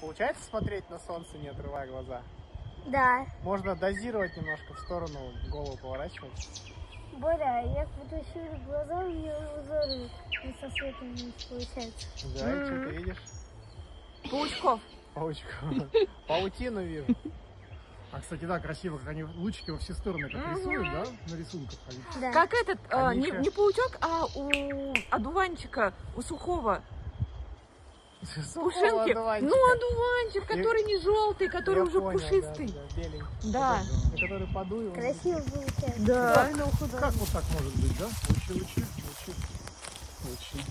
Получается смотреть на солнце, не отрывая глаза? Да. Можно дозировать немножко в сторону, голову поворачивать. Боря, я буду щурить глаза, у меня узоры не со светом не получается. Да, и что ты видишь? Паучков. Паучку. Паутину вижу. А, кстати, да, красиво, как они лучики во все стороны как рисуют, да, на рисунках. Они- Да. Как этот, Они не, не паучок, а у одуванчика, у сухого. Пушинки. одуванчика. Ну, одуванчик, который не желтый, который Я уже понял, пушистый. Да, да, беленький. Да. Который подую. он- Красиво получается. Да. Как вот так может быть, да? Лучи, лучи, лучи. Лучи.